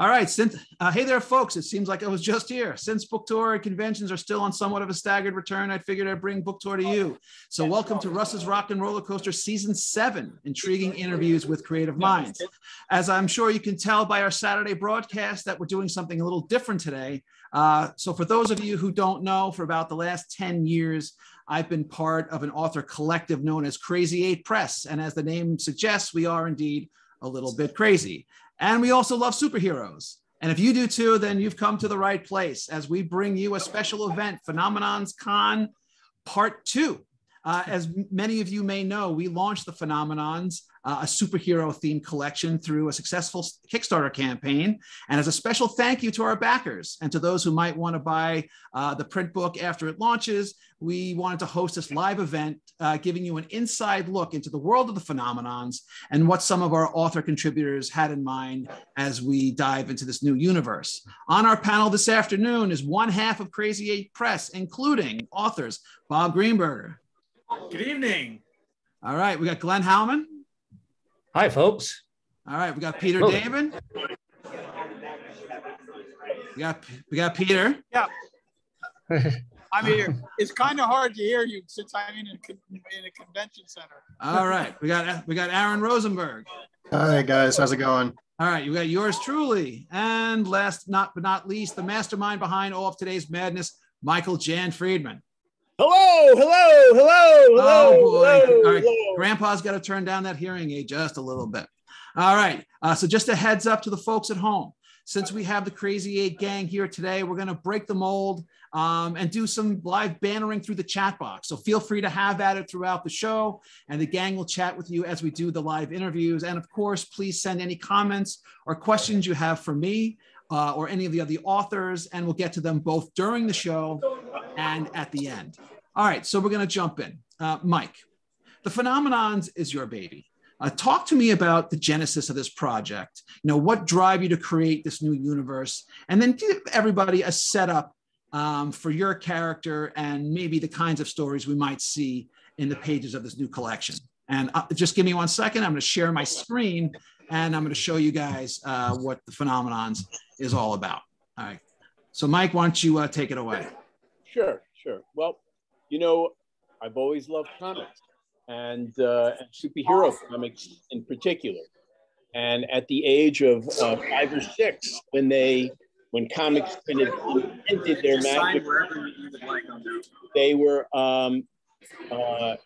All right, since uh, hey there, folks. It seems like I was just here. Since book tour and conventions are still on somewhat of a staggered return, I figured I'd bring book tour to you. So, welcome to Russ's Rockin' Rollercoaster Season Seven: Intriguing Interviews with Creative Minds. As I'm sure you can tell by our Saturday broadcast, that we're doing something a little different today. Uh, so, for those of you who don't know, for about the last ten years, I've been part of an author collective known as Crazy Eight Press, and as the name suggests, we are indeed a little bit crazy. And we also love superheroes. And if you do too, then you've come to the right place as we bring you a special event, Phenomenons Con Part Two. Uh, as many of you may know, we launched the Phenomenons, uh, a superhero themed collection, through a successful Kickstarter campaign. And as a special thank you to our backers and to those who might want to buy uh, the print book after it launches, we wanted to host this live event, uh, giving you an inside look into the world of the Phenomenons and what some of our author contributors had in mind as we dive into this new universe. On our panel this afternoon is one half of Crazy Eight Press, including authors Bob Greenberger. Good evening. All right, we got Glenn Hauman. Hi, folks. All right, we got Peter Hello. David. We got we got Peter. Yeah. I'm here. It's kind of hard to hear you since I'm in a, in a convention center. All right, we got we got Aaron Rosenberg. Hi guys, how's it going? All right, you got yours truly, and last not but not least, the mastermind behind all of today's madness, Michael Jan Friedman. Hello, hello, hello, hello. Oh boy! hello, All right, hello. Grandpa's got to turn down that hearing aid just a little bit. All right, uh, so just a heads up to the folks at home. Since we have the Crazy Eight gang here today, we're going to break the mold um, and do some live bannering through the chat box. So feel free to have at it throughout the show, and the gang will chat with you as we do the live interviews. And of course, please send any comments or questions you have for me uh, or any of the other authors, and we'll get to them both during the show and at the end. All right, so we're going to jump in. Uh, Mike, the Phenomenons is your baby. Uh, talk to me about the genesis of this project. You know, what drive you to create this new universe, and then give everybody a setup um, for your character and maybe the kinds of stories we might see in the pages of this new collection. And uh, just give me one second. I'm going to share my screen, and I'm going to show you guys uh, what the Phenomenons is all about. All right. So, Mike, why don't you uh, take it away? Sure, sure. Well, you know, I've always loved comics and, uh, and superhero comics in particular. And at the age of uh, five or six, when they when comics kind of invented their magic, they were, um, uh,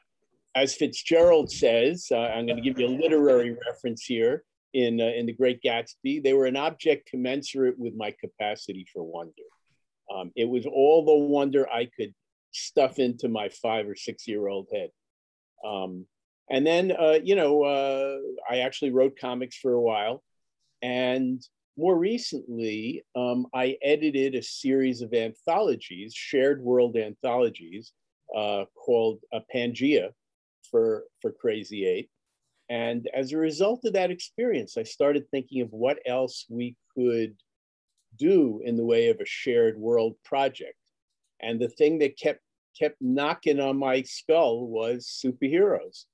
as Fitzgerald says, uh, I'm going to give you a literary reference here in uh, in The Great Gatsby. They were an object commensurate with my capacity for wonder. Um, it was all the wonder I could stuff into my five or six year old head. Um, and then, uh, you know, uh, I actually wrote comics for a while. And more recently, um, I edited a series of anthologies, shared world anthologies, uh, called uh, Pangaea for, for Crazy Eight. And as a result of that experience, I started thinking of what else we could do in the way of a shared world project. And the thing that kept kept knocking on my skull was superheroes.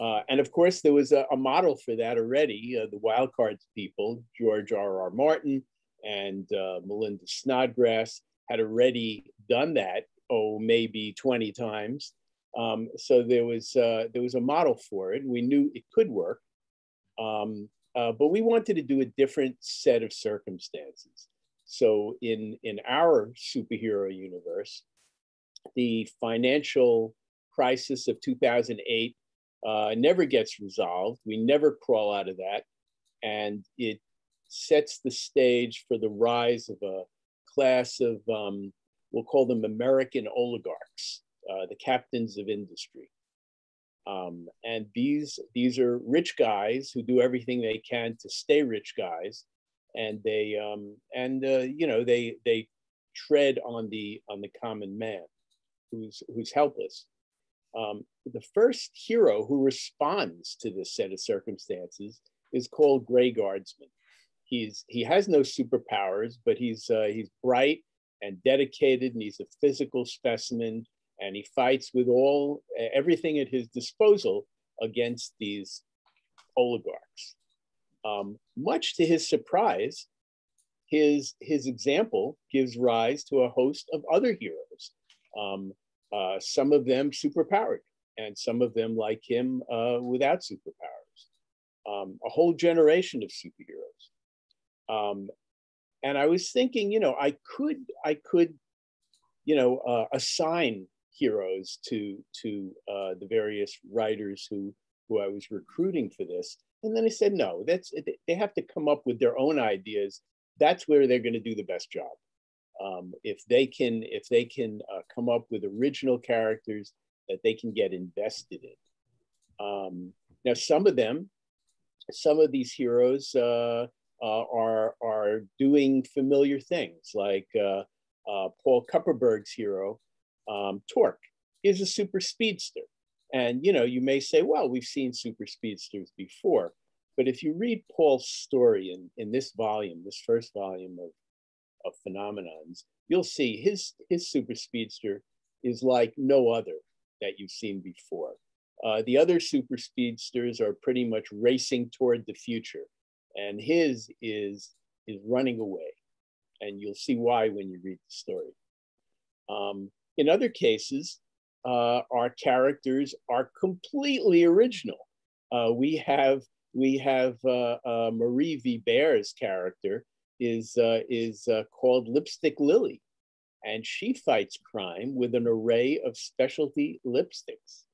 Uh, and of course, there was a, a model for that already. Uh, the Wild Cards people, George R. R. Martin and uh, Melinda Snodgrass, had already done that. Oh, maybe 20 times. Um, so there was uh, there was a model for it. We knew it could work, um, uh, but we wanted to do a different set of circumstances. So in in our superhero universe, the financial crisis of 2008 uh, never gets resolved. We never crawl out of that. And it sets the stage for the rise of a class of, um, we'll call them American oligarchs, uh, the captains of industry. Um, and these, these are rich guys who do everything they can to stay rich guys. And they, um, and uh, you know, they, they tread on the, on the common man who's, who's helpless. Um, the first hero who responds to this set of circumstances is called Gray Guardsman. He's, he has no superpowers, but he's, uh, he's bright and dedicated, and he's a physical specimen, and he fights with all everything at his disposal against these oligarchs. Um, much to his surprise, his his example gives rise to a host of other heroes. Um, uh, some of them superpowered, and some of them like him uh, without superpowers. Um, a whole generation of superheroes. Um, and I was thinking, you know, I could I could, you know, uh, assign heroes to to uh, the various writers who who I was recruiting for this. And then I said, no, that's they have to come up with their own ideas. That's where they're going to do the best job. Um, if they can, if they can uh, come up with original characters that they can get invested in. Um, now, some of them, some of these heroes uh, uh, are are doing familiar things, like uh, uh, Paul Kupperberg's hero, um, Torque, is a super speedster. And you know, you may say, well, we've seen super speedsters before. But if you read Paul's story in, in this volume, this first volume of, of Phenomenons, you'll see his, his super speedster is like no other that you've seen before. Uh, the other super speedsters are pretty much racing toward the future, and his is, is running away. And you'll see why when you read the story. Um, in other cases, uh, our characters are completely original. Uh, we have we have uh, uh Marie Vibert's character is uh, is uh, called Lipstick Lily, and she fights crime with an array of specialty lipsticks.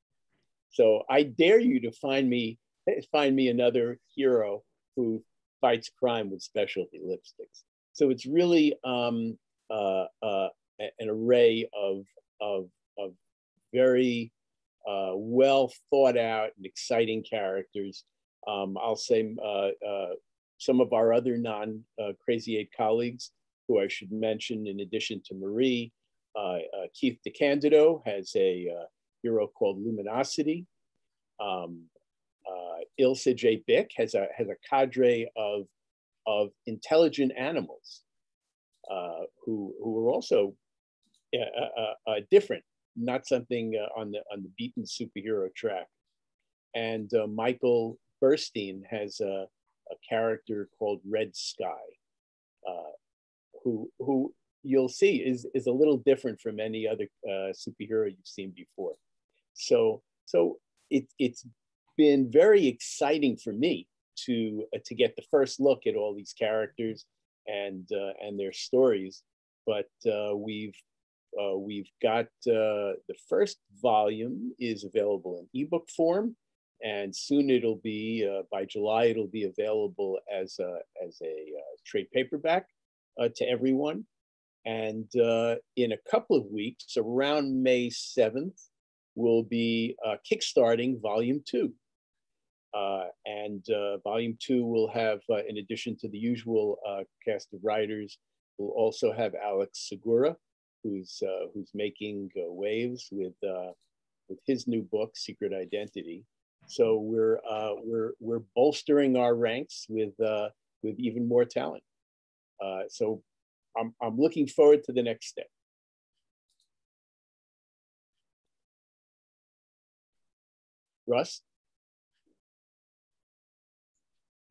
So I dare you to find me find me another hero who fights crime with specialty lipsticks. So it's really um, an array of of of very uh, well thought out and exciting characters. Um, I'll say uh, uh, some of our other non uh, Crazy Eight colleagues, who I should mention in addition to Marie, uh, uh, Keith DeCandido has a hero called Luminosity. Um, Ilsa J. Bick has a, has a cadre of, of intelligent animals who, who are also different not something uh, on the on the beaten superhero track. And uh, Michael Burstein has a, a, character called Red Sky, uh, who who you'll see is is a little different from any other uh, superhero you've seen before. So so it, it's been very exciting for me to uh, to get the first look at all these characters and uh, and their stories. But we've uh, we've got uh, the first volume is available in ebook form, and soon it'll be uh, by July it'll be available as a, as a uh, trade paperback uh, to everyone. And uh, in a couple of weeks, around May seventh, we'll be kickstarting volume two. and volume two will have, in addition to the usual cast of writers, we'll also have Alex Segura, who's uh, who's making uh, waves with uh, with his new book, Secret Identity. So we're uh, we're we're bolstering our ranks with uh, with even more talent. So I'm I'm looking forward to the next step. Russ.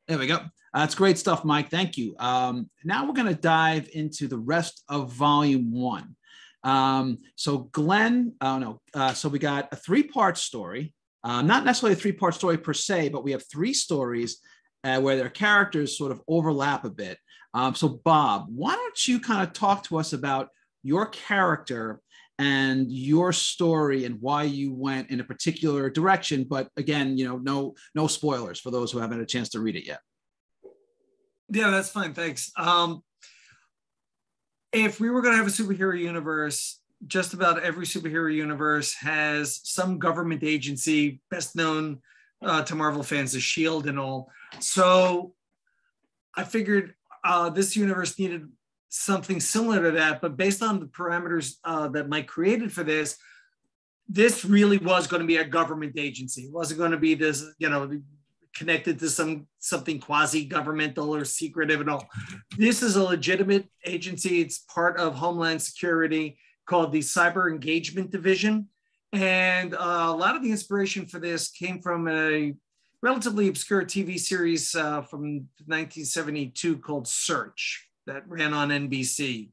There we go. That's great stuff, Mike. Thank you. Um, now we're going to dive into the rest of volume one. Um, so Glenn, oh no, uh, so we got a three-part story, uh, not necessarily a three-part story per se, but we have three stories uh, where their characters sort of overlap a bit. Um, so Bob, why don't you kind of talk to us about your character and your story and why you went in a particular direction? But again, you know, no no spoilers for those who haven't had a chance to read it yet. Yeah, that's fine. Thanks. Um, if we were going to have a superhero universe, just about every superhero universe has some government agency, best known uh, to Marvel fans as S.H.I.E.L.D. and all. So I figured uh, this universe needed something similar to that, but based on the parameters uh, that Mike created for this, this really was going to be a government agency. It wasn't going to be this, you know, connected to some something quasi-governmental or secretive at all. This is a legitimate agency. It's part of Homeland Security called the Cyber Engagement Division. And uh, a lot of the inspiration for this came from a relatively obscure TV series uh, from 1972 called Search. that ran on NBC.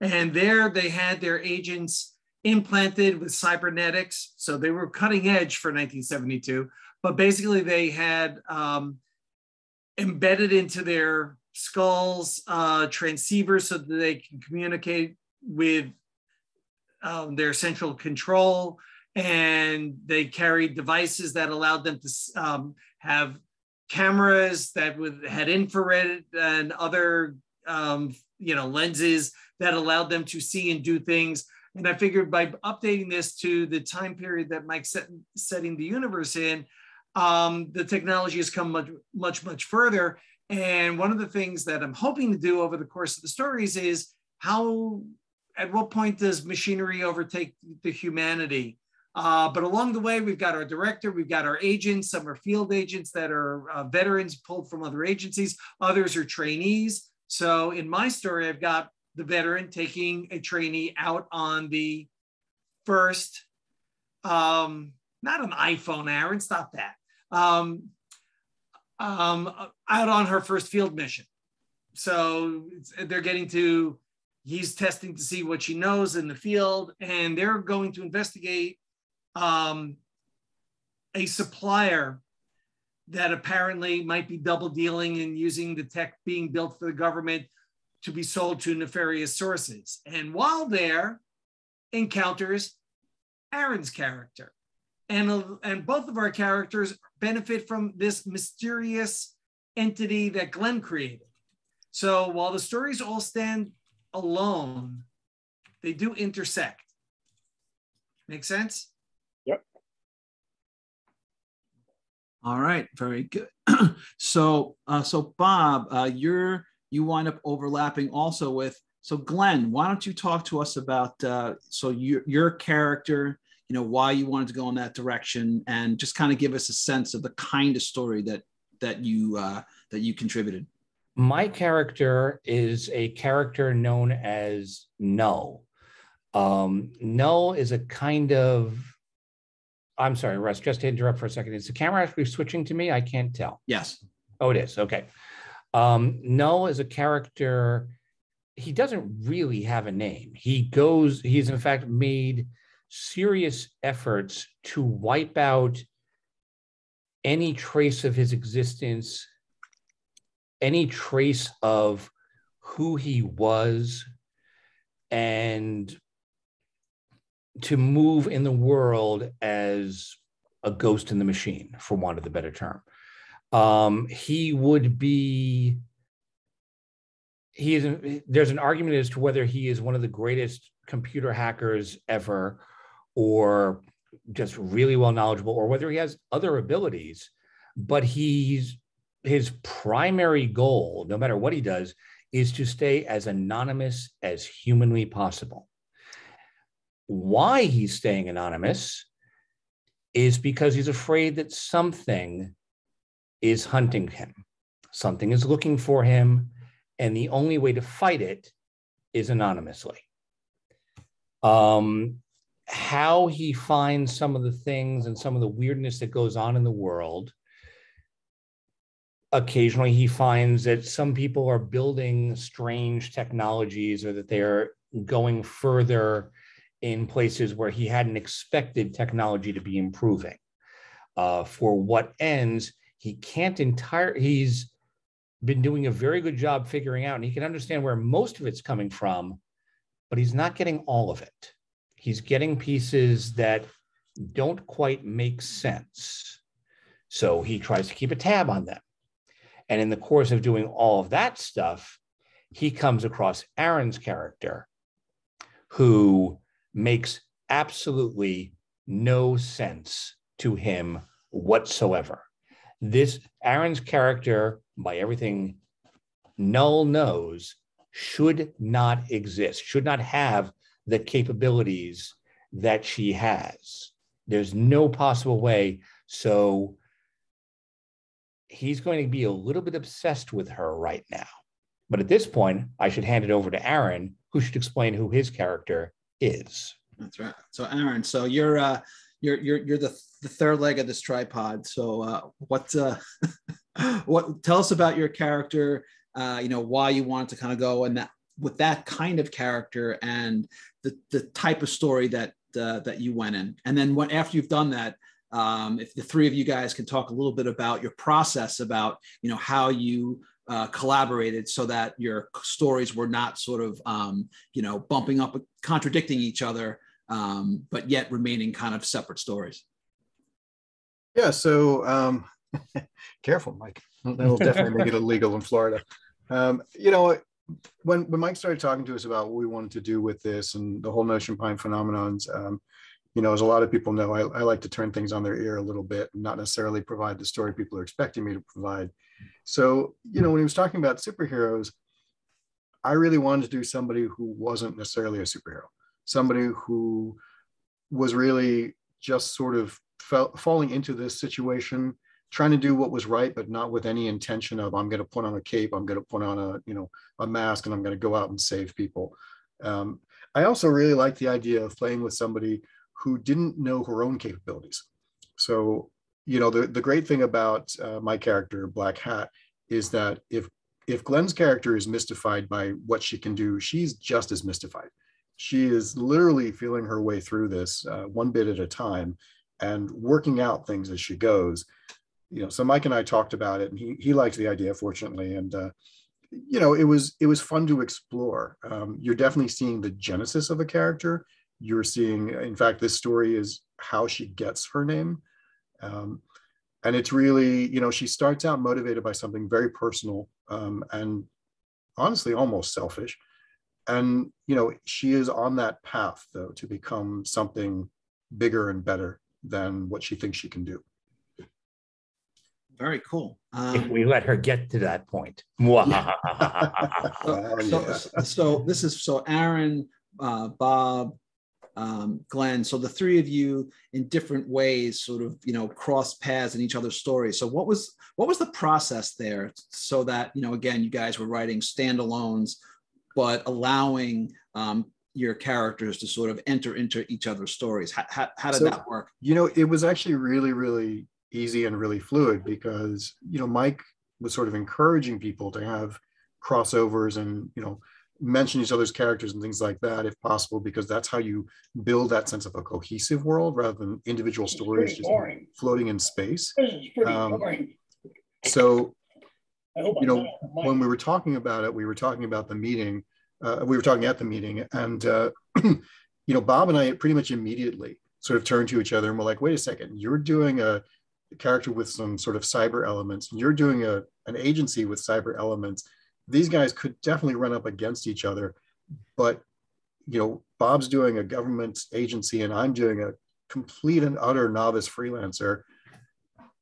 And there they had their agents implanted with cybernetics. So they were cutting edge for 1972, but basically they had um, embedded into their skulls uh, transceivers so that they can communicate with um, their central control. And they carried devices that allowed them to um, have cameras that would had infrared and other um, you know lenses that allowed them to see and do things. And I figured by updating this to the time period that Mike's set, setting the universe in, um, the technology has come much, much, much further. And one of the things that I'm hoping to do over the course of the stories is how, at what point does machinery overtake the humanity? Uh, but along the way, we've got our director, we've got our agents. Some are field agents that are uh, veterans pulled from other agencies. Others are trainees. So in my story, I've got the veteran taking a trainee out on the first, um, not an iPhone, Aaron, stop that. Um, um, out on her first field mission. So they're getting to, he's testing to see what she knows in the field, and they're going to investigate um, a supplier that apparently might be double dealing and using the tech being built for the government to be sold to nefarious sources. And while there, encounters Aaron's character. And, uh, and both of our characters benefit from this mysterious entity that Glenn created. So while the stories all stand alone, they do intersect. Make sense? Yep. All right, very good. so, uh, so Bob, uh, you're you wind up overlapping also with. So, Glenn, why don't you talk to us about uh, so your your character, you know, why you wanted to go in that direction, and just kind of give us a sense of the kind of story that that you uh, that you contributed. My character is a character known as Null. Um, Null is a kind of I'm sorry, Russ, just to interrupt for a second. Is the camera actually switching to me? I can't tell. Yes. Oh, it is. Okay. Um, Null is a character. He doesn't really have a name. He goes, he's in fact made serious efforts to wipe out any trace of his existence, any trace of who he was, and to move in the world as a ghost in the machine, for want of a better term. Um, he would be. He is. There's an argument as to whether he is one of the greatest computer hackers ever, or just really well knowledgeable, or whether he has other abilities. But he's his primary goal, no matter what he does, is to stay as anonymous as humanly possible why he's staying anonymous is because he's afraid that something is hunting him, something is looking for him, and the only way to fight it is anonymously. Um, how he finds some of the things and some of the weirdness that goes on in the world. Occasionally, he finds that some people are building strange technologies or that they're going further in places where he hadn't expected technology to be improving. Uh, for what ends, he can't entire. He's been doing a very good job figuring out, and he can understand where most of it's coming from, but he's not getting all of it. He's getting pieces that don't quite make sense. So he tries to keep a tab on them. And in the course of doing all of that stuff, he comes across Aaron's character, who makes absolutely no sense to him whatsoever. This Aaron's character, by everything Null knows, should not exist, should not have the capabilities that she has. There's no possible way. So he's going to be a little bit obsessed with her right now. But at this point, I should hand it over to Aaron, who should explain who his character is. That's right. So Aaron, so you're uh you're you're you're the the third leg of this tripod. So uh what uh what tell us about your character uh, you know, why you wanted to kind of go and that with that kind of character and the the type of story that uh, that you went in. And then when after you've done that, um, if the three of you guys can talk a little bit about your process about you know how you uh, collaborated so that your stories were not sort of um, you know bumping up contradicting each other um, but yet remaining kind of separate stories. Yeah so um, careful mike. That'll definitely make it illegal in florida. Um, you know when when mike started talking to us about what we wanted to do with this and the whole notion pine phenomenons um, you know, as a lot of people know, I, I, like to turn things on their ear a little bit and not necessarily provide the story people are expecting me to provide. So, you know, when he was talking about superheroes, I really wanted to do somebody who wasn't necessarily a superhero, somebody who was really just sort of fell, falling into this situation, trying to do what was right, but not with any intention of I'm going to put on a cape, I'm going to put on a you know a mask, and I'm going to go out and save people. Um, I also really like the idea of playing with somebody who didn't know her own capabilities. So, you know, the, the great thing about uh, my character, Black Hat, is that if if Glenn's character is mystified by what she can do, she's just as mystified. She is literally feeling her way through this uh, one bit at a time and working out things as she goes. You know, so Mike and I talked about it, and he he liked the idea, fortunately, and uh, you know, it was it was fun to explore. Um, you're definitely seeing the genesis of a character, you're seeing, in fact, this story is how she gets her name. Um, and it's really, you know, she starts out motivated by something very personal um, and honestly almost selfish. And, you know, she is on that path, though, to become something bigger and better than what she thinks she can do. Very cool. Um, if we let her get to that point. Yeah. so, so, so, this is so Aaron, uh, Bob, um, Glenn. So the three of you, in different ways, sort of you know cross paths in each other's stories. So what was what was the process there, so that you know again you guys were writing standalones, but allowing um, your characters to sort of enter into each other's stories. How, how, how did so, that work? You know, it was actually really really easy and really fluid because you know Mike was sort of encouraging people to have crossovers and you know mention each other's characters and things like that if possible because that's how you build that sense of a cohesive world rather than individual stories just boring. floating in space. Um, so you know when we were talking about it we were talking about the meeting uh, we were talking at the meeting and uh, you know bob and i pretty much immediately sort of turned to each other and we're like wait a second you're doing a character with some sort of cyber elements you're doing a, an agency with cyber elements these guys could definitely run up against each other. But, you know, Bob's doing a government agency and I'm doing a complete and utter novice freelancer.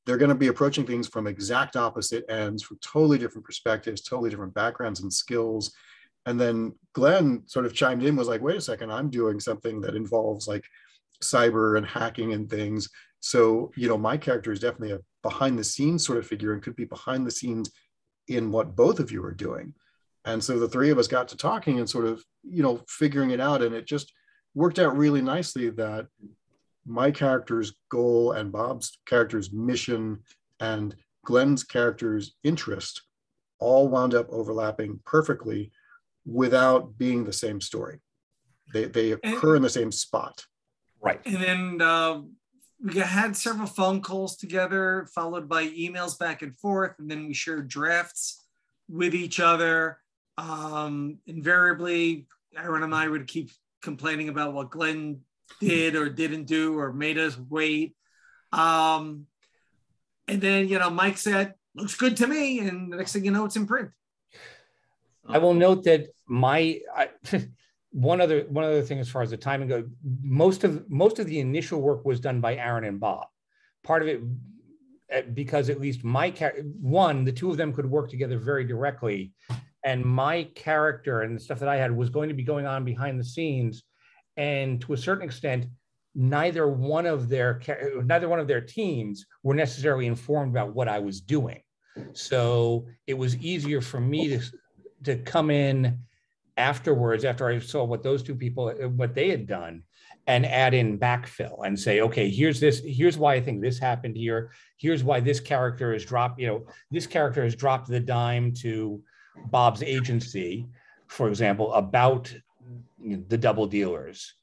They're going to be approaching things from exact opposite ends, from totally different perspectives, totally different backgrounds and skills. And then Glenn sort of chimed in, was like, wait a second, I'm doing something that involves like cyber and hacking and things. So, you know, my character is definitely a behind the scenes sort of figure and could be behind the scenes in what both of you are doing. And so the three of us got to talking and sort of, you know, figuring it out. And it just worked out really nicely that my character's goal and Bob's character's mission and Glenn's character's interest all wound up overlapping perfectly without being the same story. They, they occur and, in the same spot. Right. And then uh, we had several phone calls together, followed by emails back and forth, and then we shared drafts with each other. Um, invariably, Aaron and I would keep complaining about what Glenn did or didn't do or made us wait. Um, and then, you know, Mike said, looks good to me. And the next thing you know, it's in print. I will note that my, I, one other one other thing as far as the timing goes, most of most of the initial work was done by Aaron and Bob. Part of it because at least my one, the two of them could work together very directly, and my character and the stuff that I had was going to be going on behind the scenes, and to a certain extent, neither one of their neither one of their teams were necessarily informed about what I was doing. So it was easier for me to to come in afterwards, after I saw what those two people, what they had done, and add in backfill and say, okay, here's this, here's why I think this happened here. Here's why this character has dropped, you know, this character has dropped the dime to Bob's agency, for example, about the double dealers.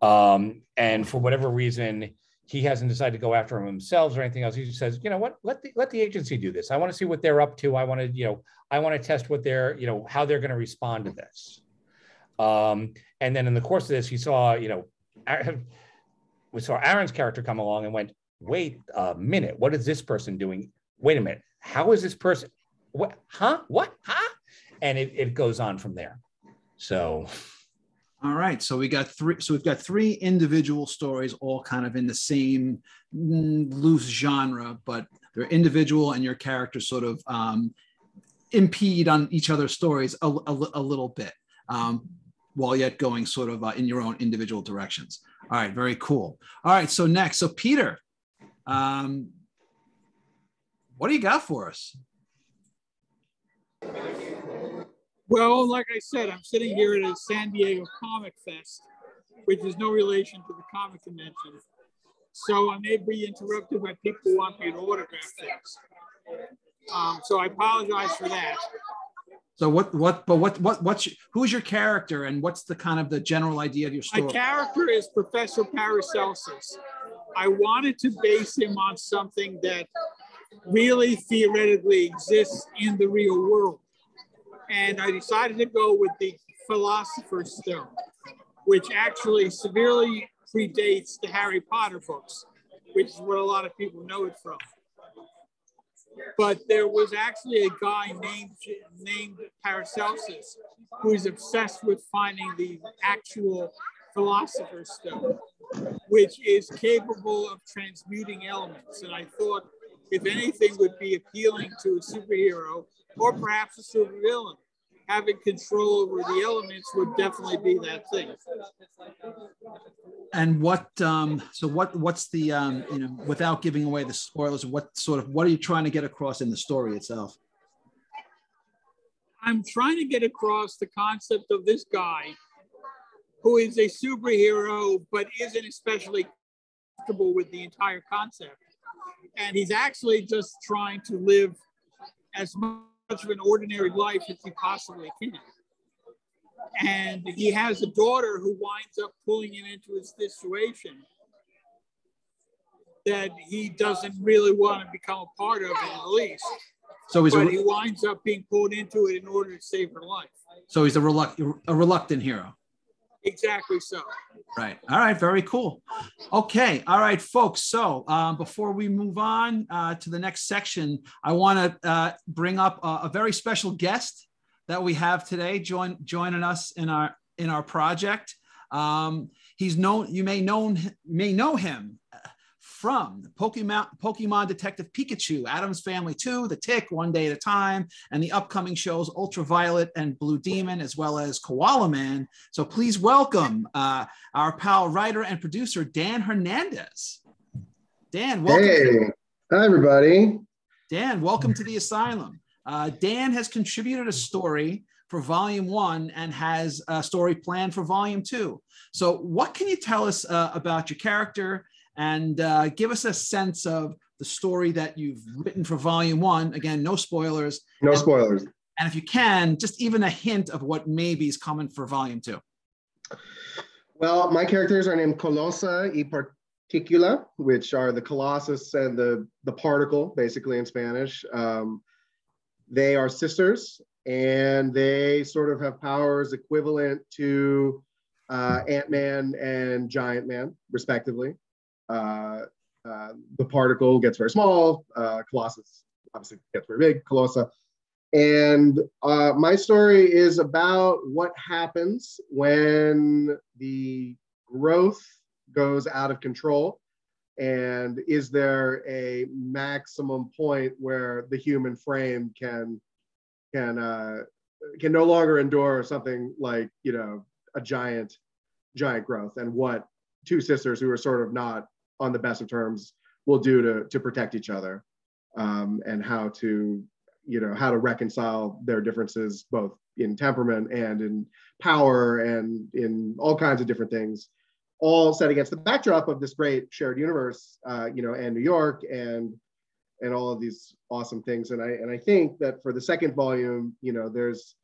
Um, and for whatever reason, he hasn't decided to go after them himself or anything else. He just says, you know what, let the let the agency do this. I want to see what they're up to. I want to, you know, I want to test what they're, you know, how they're going to respond to this. Um, and then in the course of this, he saw, you know, we saw Aaron's character come along and went, wait a minute, what is this person doing? Wait a minute, how is this person? What? Huh? What? Huh? And it, it goes on from there. So all right, so we got three. So we've got three individual stories, all kind of in the same mm, loose genre, but they're individual, and your characters sort of um, impede on each other's stories a, a, a little bit, um, while yet going sort of uh, in your own individual directions. All right, very cool. All right, so next, so Peter, um, what do you got for us? Well, like I said, I'm sitting here at a San Diego Comic Fest, which is no relation to the comic convention. So I may be interrupted by people who want me to autograph things. Um, so I apologize for that. So what what but what what what's who's your character and what's the kind of the general idea of your story? My character is Professor Paracelsus. I wanted to base him on something that really theoretically exists in the real world and I decided to go with the Philosopher's Stone, which actually severely predates the Harry Potter books, which is what a lot of people know it from. But there was actually a guy named named Paracelsus who is obsessed with finding the actual Philosopher's Stone, which is capable of transmuting elements. And I thought, if anything would be appealing to a superhero, or perhaps a supervillain. Having control over the elements would definitely be that thing. And what, um, so what, what's the, um, you know, without giving away the spoilers, what sort of, what are you trying to get across in the story itself? I'm trying to get across the concept of this guy who is a superhero, but isn't especially comfortable with the entire concept. And he's actually just trying to live as much much of an ordinary life as he possibly can. And he has a daughter who winds up pulling him into a situation that he doesn't really want to become a part of in the least. So he's but he winds up being pulled into it in order to save her life. So he's a, reluctant, a reluctant hero. Exactly so. Right. All right. Very cool. Okay. All right, folks. So um, before we move on uh, to the next section, I want to uh, bring up a, a, very special guest that we have today join, joining us in our in our project. Um, he's known. You may known may know him from Pokemon, Pokemon Detective Pikachu, Addams Family 2, The Tick, One Day at a Time, and the upcoming shows Ultraviolet and Blue Demon, as well as Koala Man. So please welcome uh, our pal, writer, and producer, Dan Hernandez. Dan, welcome. Hey, hi, everybody. Dan, welcome to the Asylum. Uh, Dan has contributed a story for volume one and has a story planned for volume two. So, what can you tell us uh, about your character and uh, give us a sense of the story that you've written for volume one. Again, no spoilers. No spoilers. And if you can, just even a hint of what maybe is coming for volume two. Well, my characters are named Colosa y Particula, which are the Colossus and the, the particle, basically in Spanish. Um, they are sisters and they sort of have powers equivalent to uh, Ant Man and Giant Man, respectively. Uh, uh, the particle gets very small. Uh, Colossus obviously gets very big. Colossa. And uh, my story is about what happens when the growth goes out of control. And is there a maximum point where the human frame can can uh, can no longer endure something like you know a giant giant growth? And what two sisters who are sort of not on the best of terms will do to to protect each other um, and how to you know how to reconcile their differences both in temperament and in power and in all kinds of different things all set against the backdrop of this great shared universe uh, you know and new york and and all of these awesome things. And I and I think that for the second volume, you know, there's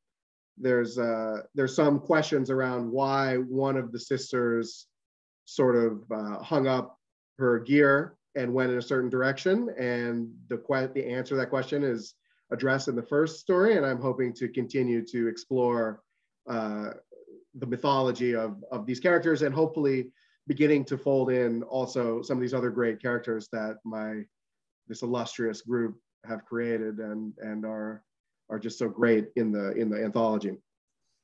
there's uh, there's some questions around why one of the sisters sort of uh, hung up her gear and went in a certain direction, and the que- the answer to that question is addressed in the first story, and I'm hoping to continue to explore uh, the mythology of of these characters, and hopefully beginning to fold in also some of these other great characters that my this illustrious group have created and and are are just so great in the in the anthology.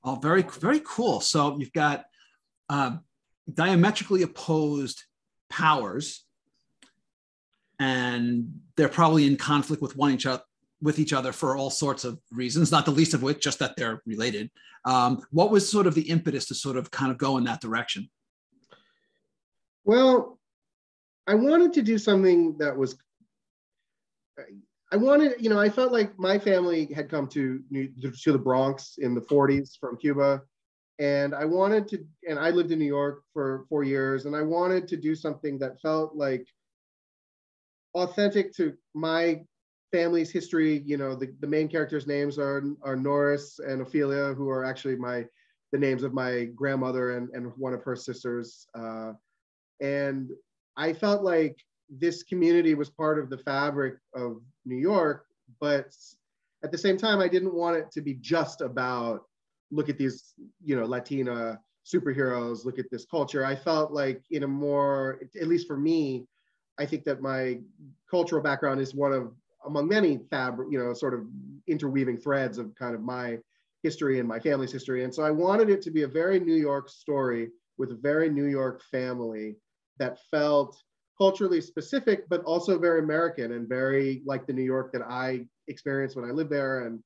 Oh, very very cool. So you've got uh, diametrically opposed powers, and they're probably in conflict with one each other with each other for all sorts of reasons, not the least of which just that they're related. Um, what was sort of the impetus to sort of kind of go in that direction? Well, I wanted to do something that was I wanted, you know, I felt like my family had come to to the Bronx in the 40s from Cuba, and I wanted to, and I lived in New York for four years, and I wanted to do something that felt like authentic to my family's history. You know, the, the main characters' names are are Norris and Ophelia, who are actually my the names of my grandmother and, and one of her sisters. Uh, and I felt like this community was part of the fabric of New York, but at the same time, I didn't want it to be just about look at these, you know, Latina superheroes, look at this culture. I felt like in a more, at least for me, I think that my cultural background is one of among many fabric, you know, sort of interweaving threads of kind of my history and my family's history. And so I wanted it to be a very New York story with a very New York family that felt culturally specific, but also very American and very like the New York that I experienced when I lived there and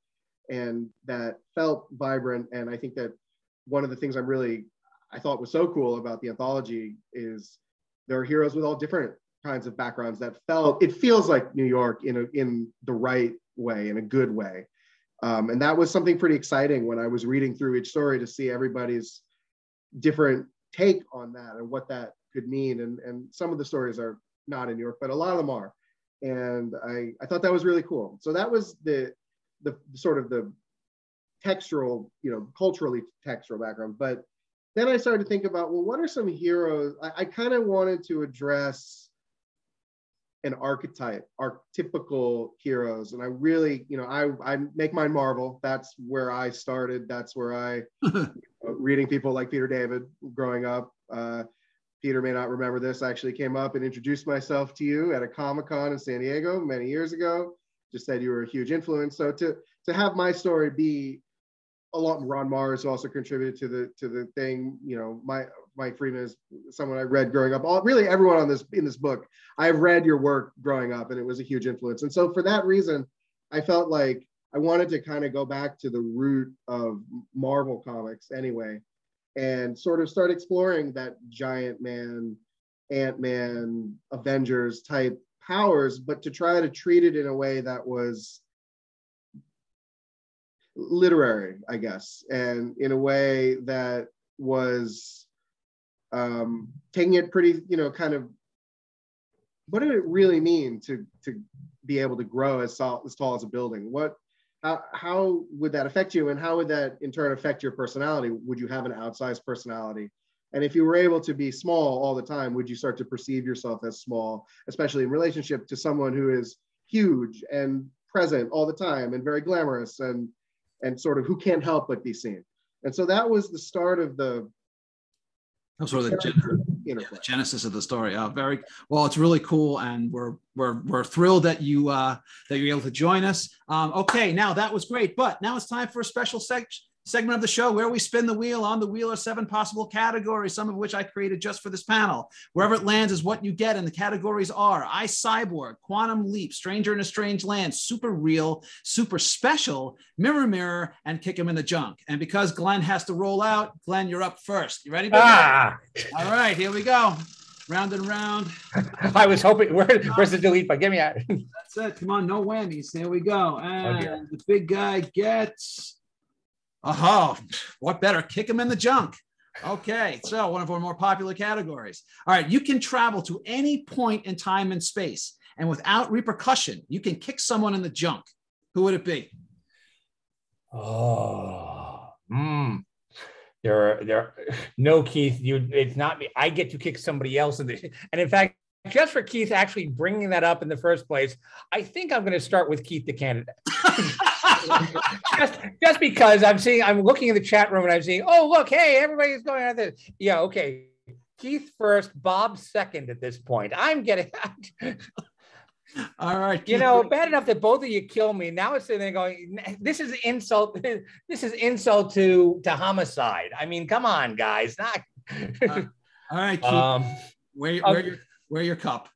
and that felt vibrant. And I think that one of the things I'm really I thought was so cool about the anthology is there are heroes with all different kinds of backgrounds that felt it feels like New York in a, in the right way, in a good way. Um, and that was something pretty exciting when I was reading through each story to see everybody's different take on that and what that could mean. And, and some of the stories are not in New York, but a lot of them are. And I, I thought that was really cool. So that was the, the sort of the textural, you know, culturally textural background. But then I started to think about, well, what are some heroes? I, I kind of wanted to address an archetype, archetypical heroes. And I really, you know, I, I make mine Marvel. That's where I started. That's where I, you know, reading people like Peter David growing up. Uh, Peter may not remember this. I actually came up and introduced myself to you at a Comic Con in San Diego many years ago. Just said you were a huge influence. So to to have my story be a lot, Ron Marz also contributed to the to the thing. You know, my Mike Friedman is someone I read growing up. All really everyone on this in this book, I've read your work growing up, and it was a huge influence. And so for that reason, I felt like I wanted to kind of go back to the root of Marvel comics anyway and sort of start exploring that giant man, Ant Man, Avengers type powers, but to try to treat it in a way that was literary, I guess, and in a way that was um, taking it pretty, you know, kind of what did it really mean to to be able to grow as tall, as tall as a building? What how, how would that affect you and how would that in turn affect your personality would you have an outsized personality and if you were able to be small all the time would you start to perceive yourself as small especially in relationship to someone who is huge and present all the time and very glamorous and and sort of who can't help but be seen and so that was the start of the that sort of the, gen- yeah, the genesis of the story. Uh, very well. It's really cool, and we're we're we're thrilled that you uh, that you're able to join us. Um, okay, now that was great, but now it's time for a special section segment of the show where we spin the wheel. On the wheel are seven possible categories, some of which I created just for this panel. Wherever it lands is what you get, and the categories are I Cyborg, Quantum Leap, Stranger in a Strange Land, Super Real, Super Special, Mirror Mirror, and Kick Him in the Junk. And because Glenn has to roll out, Glenn, you're up first. You ready? Ah. All right, here we go. Round and round. I was hoping, where, where's the delete button? Give me out. That's it. Come on, no whammies. There we go. And oh, the big guy gets Oh, what better? Kick him in the junk. Okay, so one of our more popular categories. All right, you can travel to any point in time and space and without repercussion, you can kick someone in the junk, who would it be? Oh, mm. there are there. No, Keith, you. It's not me. I get to kick somebody else in the. And in fact, just for Keith actually bringing that up in the first place, I think I'm going to start with Keith DeCandido. just, just because I'm seeing, I'm looking in the chat room and I'm seeing, oh look, hey, everybody's going on this. Yeah, okay. Keith first, Bob second at this point. I'm getting. All right. You know, bad enough that both of you kill me. Now it's sitting there going, this is insult. This is insult to to homicide. I mean, come on, guys. Not. uh, all right, Keith. Um, where, where, your, where your cup?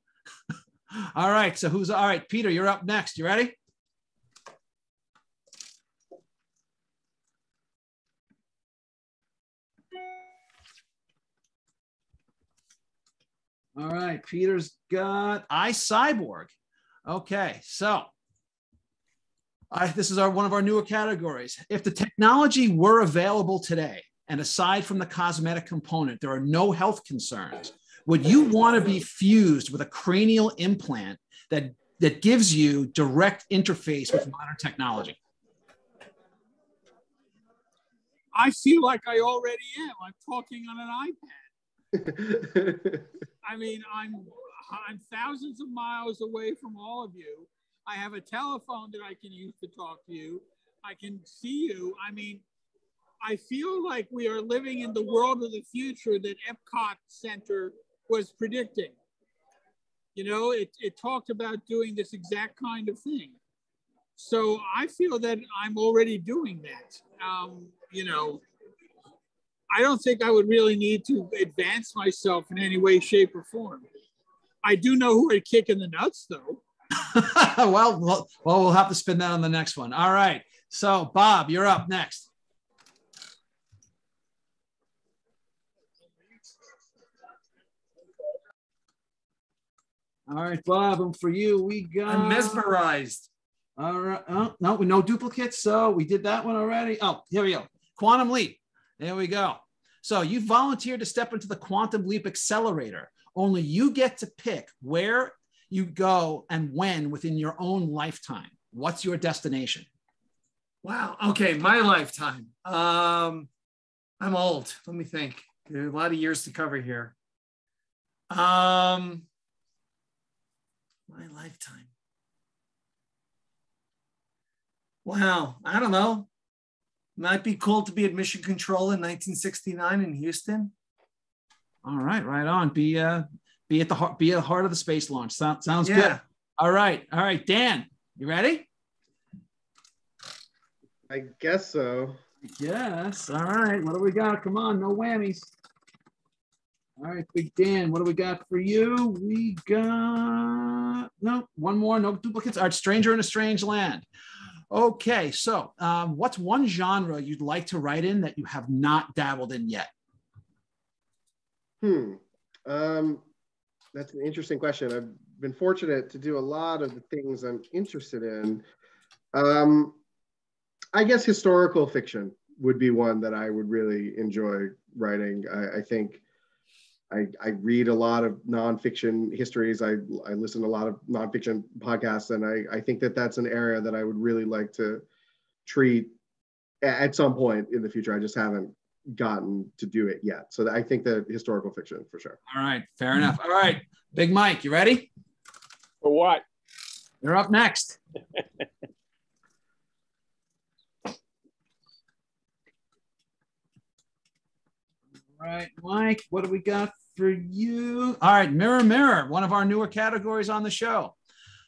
all right. So who's all right? Peter, you're up next. You ready? All right, Peter's got I Cyborg. Okay, so I, this is our one of our newer categories. If the technology were available today, and aside from the cosmetic component, there are no health concerns, would you want to be fused with a cranial implant that that gives you direct interface with modern technology? I feel like I already am. I'm talking on an iPad. I mean, I'm I'm thousands of miles away from all of you. I have a telephone that I can use to talk to you. I can see you. I mean, I feel like we are living in the world of the future that Epcot Center was predicting. You know, it, it talked about doing this exact kind of thing. So I feel that I'm already doing that. Um, you know, I don't think I would really need to advance myself in any way, shape, or form. I do know who I'd kick in the nuts, though. well, well, well, we'll have to spin that on the next one. All right. So, Bob, you're up next. All right, Bob, and for you, we got. I'm mesmerized. All right. Oh, no, no duplicates. So we did that one already. Oh, here we go. Quantum Leap. There we go. So you volunteered to step into the Quantum Leap Accelerator. Only you get to pick where you go and when within your own lifetime. What's your destination? Wow. Okay, my lifetime. Um, I'm old. Let me think. There are a lot of years to cover here. Um, my lifetime. Wow. I don't know. Might be cool to be at mission control in 1969 in Houston. All right, right on. Be uh, be at the heart, be at the heart of the space launch. So, sounds Yeah. good. All right, all right, Dan, you ready? I guess so. Yes. All right. What do we got? Come on, no whammies. All right, Big Dan, what do we got for you? We got no one more, no duplicates. All right, Stranger in a Strange Land. Okay, so um, what's one genre you'd like to write in that you have not dabbled in yet? Hmm. Um, that's an interesting question. I've been fortunate to do a lot of the things I'm interested in. Um, I guess historical fiction would be one that I would really enjoy writing. I, I think I, I, read a lot of nonfiction histories. I, I listen to a lot of nonfiction podcasts, and I, I think that that's an area that I would really like to treat at some point in the future. I just haven't gotten to do it yet. So I think that historical fiction for sure. All right, fair enough. All right, Big Mike, you ready? For what? You're up next. right, Mike, what do we got for you? All right, Mirror Mirror, one of our newer categories on the show.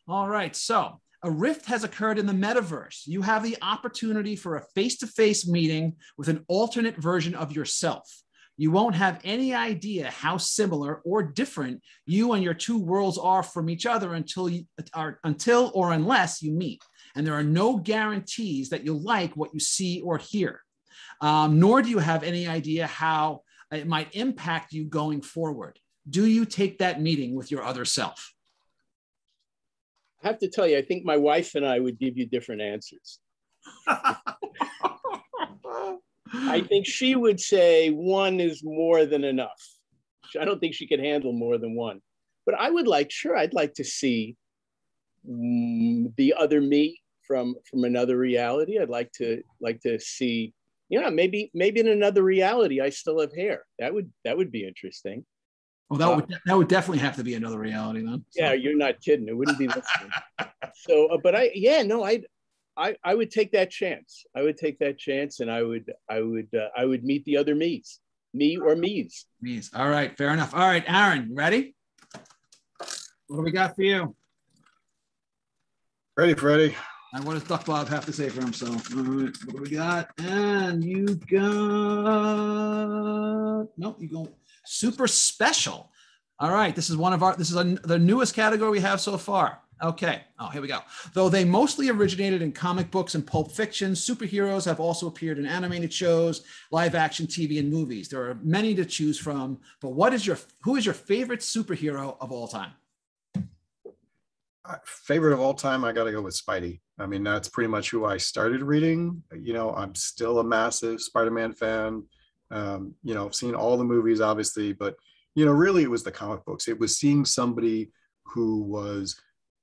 All right, so a rift has occurred in the metaverse. You have the opportunity for a face to face meeting with an alternate version of yourself. You won't have any idea how similar or different you and your two worlds are from each other until you are until or unless you meet. And there are no guarantees that you'll like what you see or hear. Um, nor do you have any idea how it might impact you going forward. Do you take that meeting with your other self? I have to tell you, I think my wife and I would give you different answers. I think she would say one is more than enough. I don't think she could handle more than one. But I would like, sure, I'd like to see mm, the other me from from another reality. I'd like to like to see, you know, maybe maybe in another reality I still have hair. That would that would be interesting. Well, that would that would definitely have to be another reality then. So- Yeah, you're not kidding. It wouldn't be listening. so, uh, but I, yeah, no, I, I, I would take that chance. I would take that chance, and I would, I would, uh, I would meet the other me's, me or me's. Means. All right, fair enough. All right, Aaron, ready? What do we got for you? Ready, Freddie? And what does Duck Bob have to say for himself? All right, what do we got? And you got nope, you go super special. All right, this is one of our this is a, the newest category we have so far. Okay, oh here we go. Though they mostly originated in comic books and pulp fiction, superheroes have also appeared in animated shows, live action TV, and movies. There are many to choose from. But what is your who is your favorite superhero of all time? Favorite of all time, I got to go with Spidey. I mean, that's pretty much who I started reading. You know, I'm still a massive Spider-Man fan. Um, you know, I've seen all the movies, obviously, but you know, really, it was the comic books. It was seeing somebody who was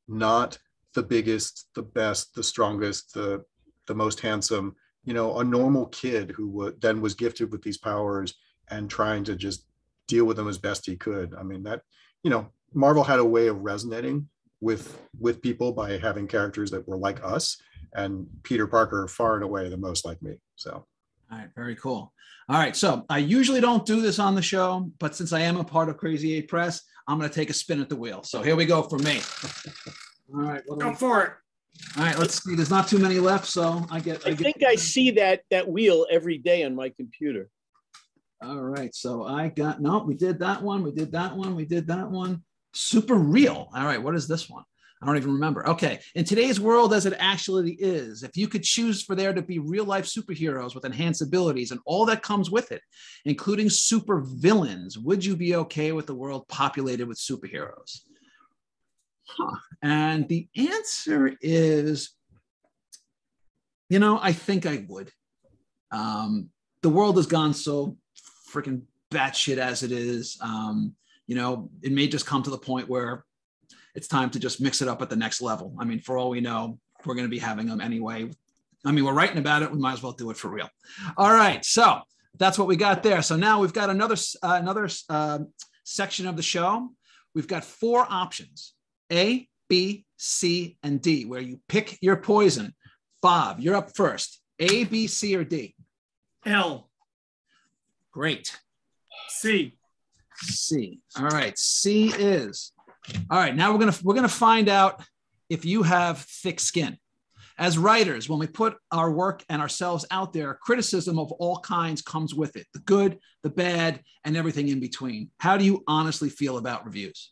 not the biggest, the best, the strongest, the the most handsome. You know, a normal kid who would then was gifted with these powers and trying to just deal with them as best he could. I mean, that you know, Marvel had a way of resonating with with people by having characters that were like us and peter parker far and away the most like me so All right, very cool. All right, so I usually don't do this on the show, but since I am a part of Crazy Eight Press, I'm going to take a spin at the wheel. So here we go for me. All right, what do we- Go for it. all right. Let's see. There's not too many left, so I get. I I get think I see that that wheel every day on my computer. All right, so I got no. We did that one. We did that one. We did that one. Super real. All right, what is this one? I don't even remember. Okay, in today's world as it actually is, if you could choose for there to be real life superheroes with enhanced abilities and all that comes with it, including super villains, would you be okay with the world populated with superheroes? Huh. And the answer is, you know, I think I would. Um, the world has gone so freaking batshit as it is. Um, you know, it may just come to the point where it's time to just mix it up at the next level. I mean, for all we know, we're going to be having them anyway. I mean, we're writing about it. We might as well do it for real. All right, so that's what we got there. So now we've got another uh, another uh, section of the show. We've got four options: A, B, C, and D, where you pick your poison. Bob, you're up first. A, B, C, or D? L Great. C. C. All right. C is. All right. Now we're gonna we're gonna find out if you have thick skin. As writers, when we put our work and ourselves out there, criticism of all kinds comes with it the good, the bad, and everything in between. How do you honestly feel about reviews?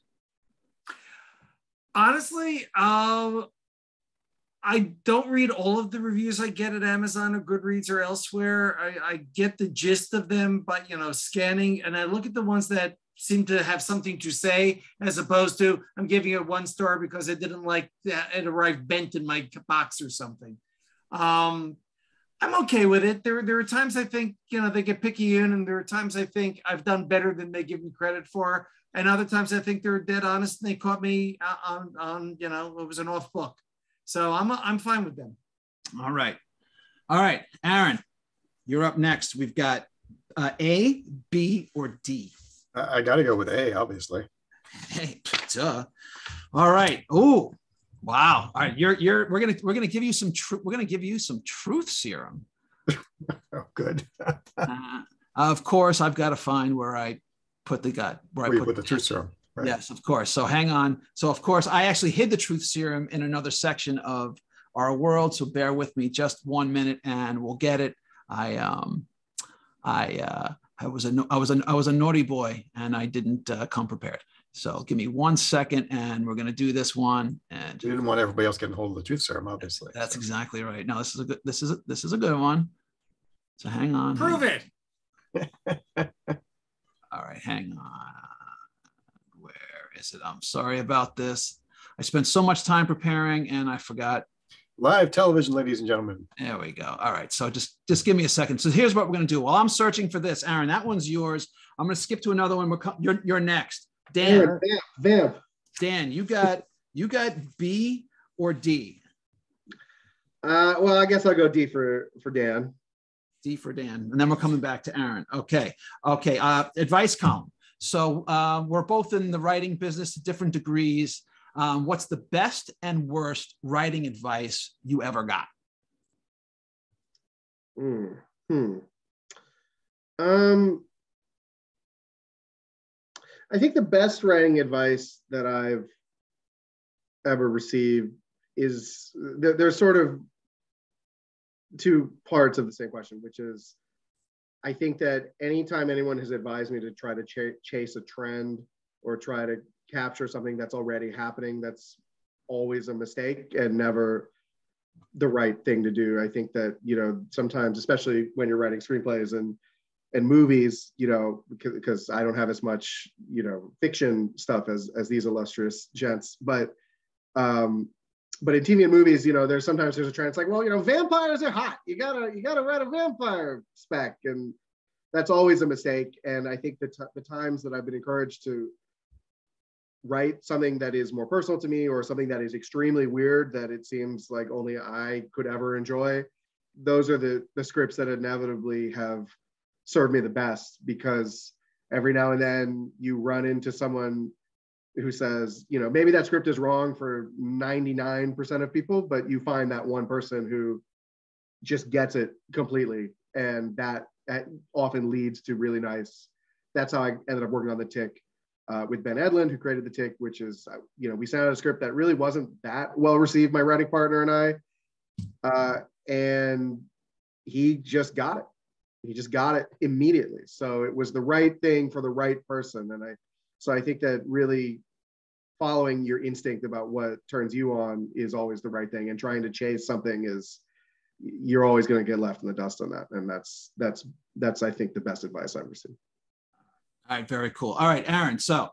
Honestly, um, I don't read all of the reviews I get at Amazon or Goodreads or elsewhere. I, I get the gist of them, but you know, scanning, and I look at the ones that seem to have something to say, as opposed to I'm giving it one star because I didn't like that it arrived bent in my box or something. Um, I'm okay with it. There, there are times I think you know they get picky in, and there are times I think I've done better than they give me credit for, and other times I think they're dead honest and they caught me uh, on, on you know it was an off book. So I'm I'm fine with them. All right. All right. Aaron, you're up next. We've got uh, A, B, or D. i, I got to go with a obviously Hey, duh. All right. Oh, wow. All right. You're you're we're gonna we're gonna give you some truth. We're gonna give you some truth serum. oh good Uh, of course, I've got to find where I put the gut. Where I Wait, put with the truth serum right Yes, of course. So hang on. So of course, I actually hid the truth serum in another section of our world. So bear with me just one minute, and we'll get it. I um, I uh, I was a I was a I was a naughty boy, and I didn't uh, come prepared. So give me one second, and we're gonna do this one. And you didn't want everybody else getting hold of the truth serum obviously that's exactly right. No, this is a good. This is a, this is a good one. So hang on. Prove it. All right, hang on. Is it? I'm sorry about this. I spent so much time preparing and I forgot. live television ladies and gentlemen There we go. All right. So just just give me a second. So here's what we're gonna do. While I'm searching for this, Aaron, that one's yours. I'm gonna skip to another one. We're co- you're you're next. Dan, Vamp, vamp, vamp. Dan, you got you got B or D? Uh, well, I guess I'll go D for for Dan. D for Dan, and then we're coming back to Aaron. Okay, okay. Uh, advice column. So uh, we're both in the writing business to different degrees. Um, what's the best and worst writing advice you ever got? Hmm. hmm. Um, I think the best writing advice that I've ever received is there's sort of two parts of the same question, which is I think that anytime anyone has advised me to try to ch- chase a trend or try to capture something that's already happening, that's always a mistake and never the right thing to do. I think that, you know, sometimes, especially when you're writing screenplays and and movies, you know, because, I don't have as much, you know, fiction stuff as as these illustrious gents, but um, but in TV and movies, you know, there's sometimes there's a trend. It's like, well, you know, vampires are hot. You gotta you gotta write a vampire spec, and that's always a mistake. And I think the t- the times that I've been encouraged to write something that is more personal to me or something that is extremely weird that it seems like only I could ever enjoy, those are the the scripts that inevitably have served me the best because every now and then you run into someone who says, you know, maybe that script is wrong for 99% of people, but you find that one person who just gets it completely. And that, that often leads to really nice. That's how I ended up working on the tick uh, with Ben Edlund, who created the tick, which is, uh, you know, we sent out a script that really wasn't that well received, my writing partner and I. Uh, and he just got it. He just got it immediately. So it was the right thing for the right person. And I, so I think that really following your instinct about what turns you on is always the right thing and trying to chase something is you're always going to get left in the dust on that and that's that's that's i think the best advice i've received all right very cool. All right aaron so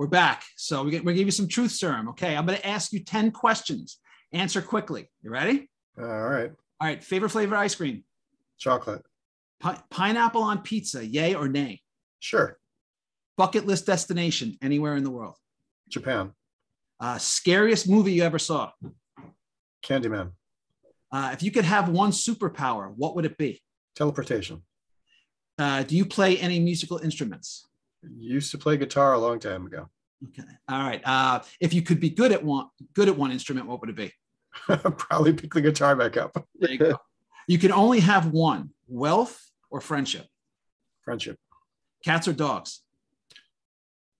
we're back. So we, get, we give you some truth serum okay? I'm going to ask you 10 questions. Answer quickly. You ready? All right. All right favorite flavor ice cream? Chocolate. Pi- pineapple on pizza yay or nay? Sure. Bucket list destination anywhere in the world Japan. Uh, scariest movie you ever saw? Candyman. Uh, if you could have one superpower, what would it be? Teleportation. Uh, do you play any musical instruments? Used to play guitar a long time ago. Okay. All right. Uh, if you could be good at one, good at one instrument, what would it be? Probably pick the guitar back up. There you go. You can only have one: wealth or friendship. Friendship. Cats or dogs?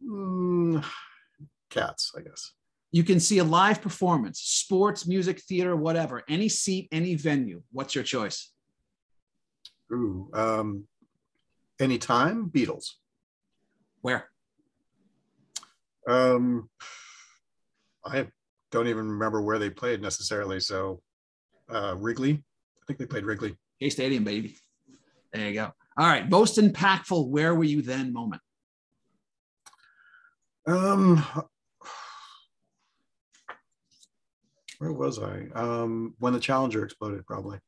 Mm, cats, I guess. You can see a live performance, sports, music, theater, whatever, any seat, any venue. What's your choice? Ooh, um, anytime, Beatles. Where? Um, I don't even remember where they played necessarily. So, uh, Wrigley. I think they played Wrigley. K Stadium, baby. There you go. All right. Most impactful. Where were you then? Moment. Um, where was I? Um, when the Challenger exploded, probably.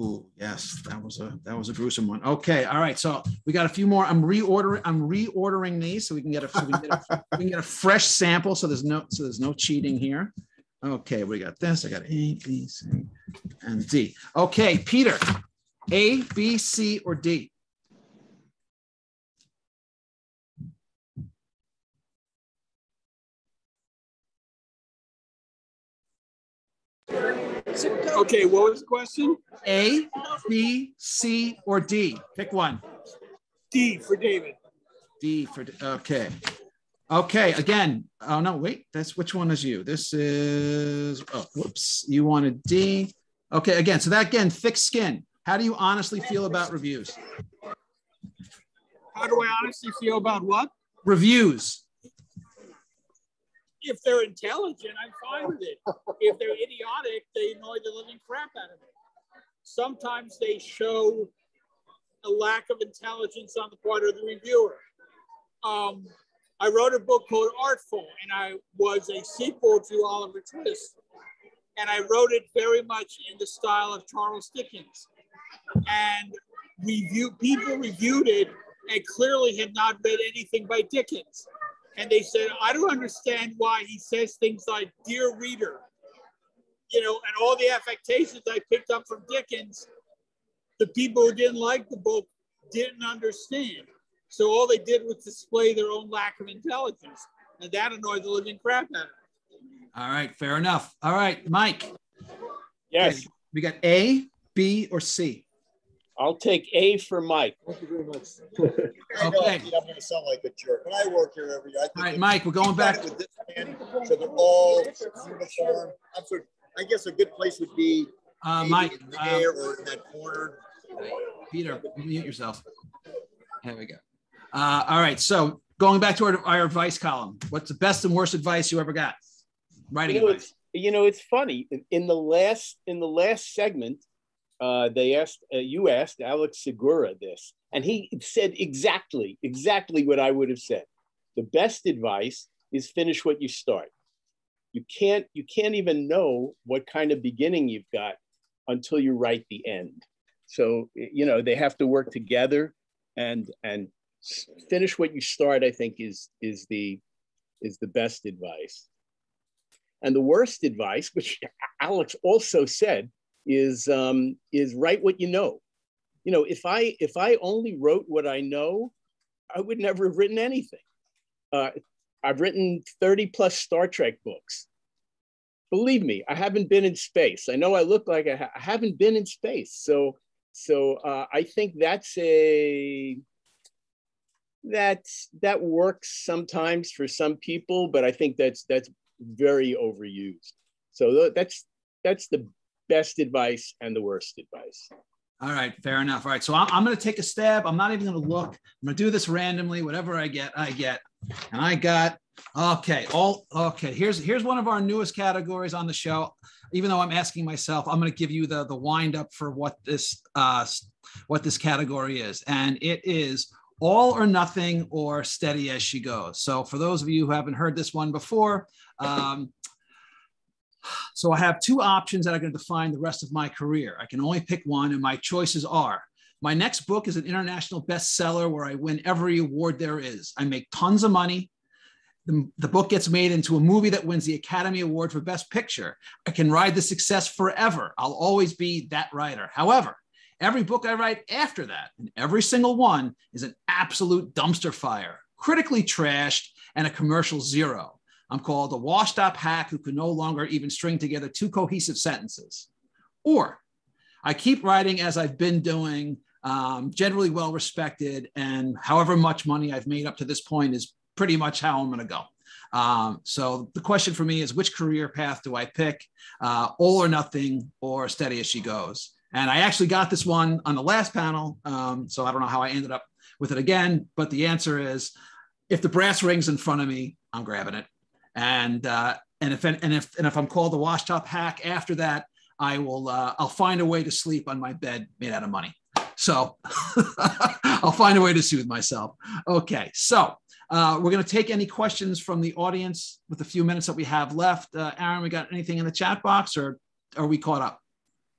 Ooh, yes, that was a that was a gruesome one. Okay, all right. So we got a few more. I'm reordering. I'm reordering these so we can get a, so we can get a, we can get a fresh sample. So there's no so there's no cheating here. Okay, we got this. I got A, B, C, and D. Okay, Peter, A, B, C, or D? Okay, what was the question? A, B, C, or D? Pick one. D for David. D for okay. Okay, again. Oh no, wait. That's which one is you? This is oh whoops. You wanted D. Okay, again. So that again, thick skin. How do you honestly feel about reviews? How do I honestly feel about what? Reviews. If they're intelligent, I'm fine with it. If they're idiotic, they annoy the living crap out of me. Sometimes they show a lack of intelligence on the part of the reviewer. Um, I wrote a book called Artful, and I was a sequel to Oliver Twist. And I wrote it very much in the style of Charles Dickens. And review people reviewed it and clearly had not read anything by Dickens. And they said, I don't understand why he says things like, Dear reader, you know, and all the affectations I picked up from Dickens, the people who didn't like the book didn't understand. So all they did was display their own lack of intelligence. And that annoyed the living crap out of me. All right, fair enough. All right, Mike. Yes, Okay, We got A, B, or C. I'll take A for Mike. Thank you very much. Okay. I'm going to sound like a jerk, but I work here every day. I think All right, Mike, we're going back. started With this man, so they're all uniform. I'm sorry. I guess a good place would be Uh, Mike, in uh, there or in that corner. Peter, mute yourself. There we go. Uh, all right, so going back to our, our advice column, what's the best and worst advice you ever got? Writing You know, advice. it's, you know, it's funny. In the last in the last segment, uh, they asked uh, you asked Alex Segura this, and he said exactly exactly what I would have said. The best advice is finish what you start. You can't you can't even know what kind of beginning you've got until you write the end. So you know they have to work together, and and finish what you start. I think is is the is the best advice. And the worst advice, which Alex also said, is um, is write what you know. You know, if I if I only wrote what I know, I would never have written anything. Uh, I've written 30 plus Star Trek books. Believe me, I haven't been in space. I know I look like I, ha- I haven't been in space. So so uh, I think that's a that's that works sometimes for some people, but I think that's that's very overused. So that's that's the best advice and the worst advice. All right, fair enough. All right, so I'm, I'm going to take a stab. I'm not even going to look. I'm going to do this randomly. Whatever I get, I get. And I got okay. All okay. Here's here's one of our newest categories on the show. Even though I'm asking myself, I'm going to give you the the wind up for what this uh what this category is, and it is all or nothing or steady as she goes. So for those of you who haven't heard this one before, um, so I have two options that are going to define the rest of my career. I can only pick one, and my choices are my next book is an international bestseller where I win every award there is. I make tons of money. The, the book gets made into a movie that wins the Academy Award for Best Picture. I can ride the success forever. I'll always be that writer. However, every book I write after that, and every single one, is an absolute dumpster fire, critically trashed, and a commercial zero. I'm called a washed up hack who can no longer even string together two cohesive sentences. Or I keep writing as I've been doing, um, generally well respected, and however much money I've made up to this point is pretty much how I'm going to go. Um, so the question for me is which career path do I pick? Uh, all or nothing or steady as she goes. And I actually got this one on the last panel. Um, so I don't know how I ended up with it again, but the answer is if the brass rings in front of me, I'm grabbing it. And uh, and if and if and if I'm called the wash top hack after that, I will uh, I'll find a way to sleep on my bed made out of money. So I'll find a way to soothe myself. Okay, so uh, we're going to take any questions from the audience with the few minutes that we have left. Uh, Aaron, we got anything in the chat box, or are we caught up?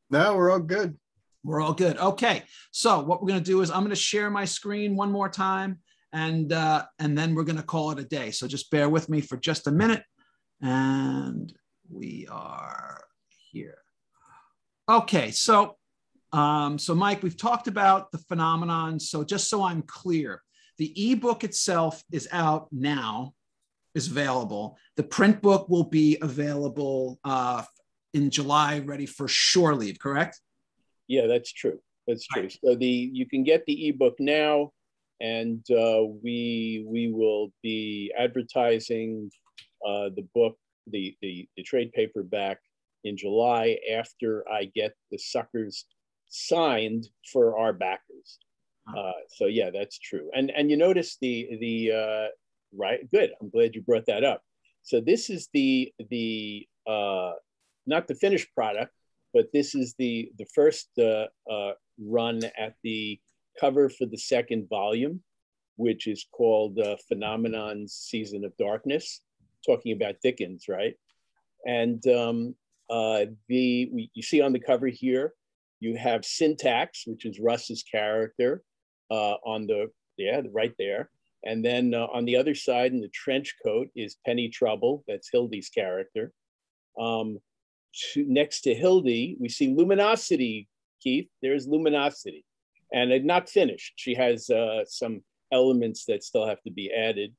No, we're all good. We're all good. Okay. So what we're going to do is I'm going to share my screen one more time and uh, and then we're going to call it a day. So just bear with me for just a minute. And we are here. Okay. So um, so Mike, we've talked about the phenomenon. So just so I'm clear, the ebook itself is out now, is available. The print book will be available uh, in July, ready for shore leave, correct? Yeah, that's true. That's true. So the you can get the ebook now, and uh, we we will be advertising uh, the book, the, the the trade paperback in July after I get the suckers signed for our backers. Uh, so yeah, that's true. And and you notice the the uh, right. Good. I'm glad you brought that up. So this is the the uh, not the finished product, but this is the the first uh, uh, run at the cover for the second volume, which is called uh, Phenomenons Season of Darkness, talking about Dickens, right? And um, uh, the we, you see on the cover here, you have Syntax, which is Russ's character, uh, on the yeah right there, and then uh, on the other side in the trench coat is Penny Trouble, that's Hildy's character. Um, to, next to Hildy, we see Luminosity, Keith. There's Luminosity. And it's not finished. She has uh, some elements that still have to be added.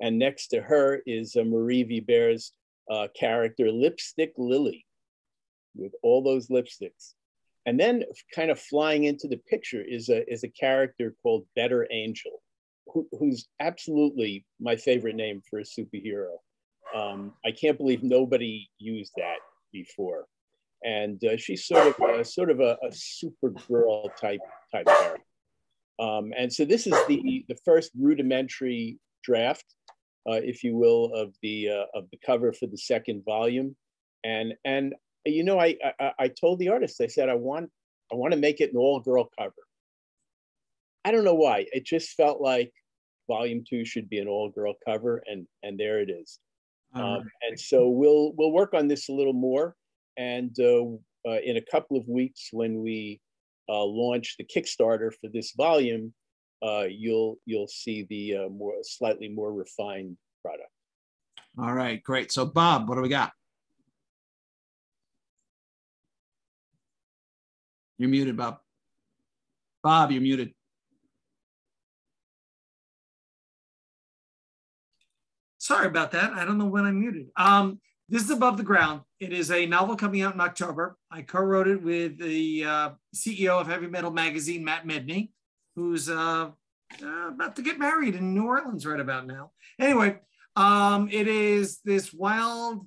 And next to her is uh, Marie Vibbert's uh, character, Lipstick Lily, with all those lipsticks. And then kind of flying into the picture is a, is a character called Better Angel, who, who's absolutely my favorite name for a superhero. Um, I can't believe nobody used that before. And uh, she's sort of a, sort of a, a Supergirl type type character. Um, and so this is the the first rudimentary draft, uh, if you will, of the uh, of the cover for the second volume. And and you know, I, I I told the artist, I said I want I want to make it an all girl cover. I don't know why. It just felt like volume two should be an all girl cover, and and there it is. Um, and so we'll we'll work on this a little more, and uh, uh, in a couple of weeks when we uh, launch the Kickstarter for this volume, you'll you'll see the more slightly more refined product. All right, great. So Bob, what do we got? You're muted, Bob. Bob, you're muted. Sorry about that. I don't know when I'm muted. Um, this is Above the Ground. It is a novel coming out in October. I co-wrote it with the uh, CEO of Heavy Metal Magazine, Matt Medney, who's uh, uh, about to get married in New Orleans right about now. Anyway, um, it is this wild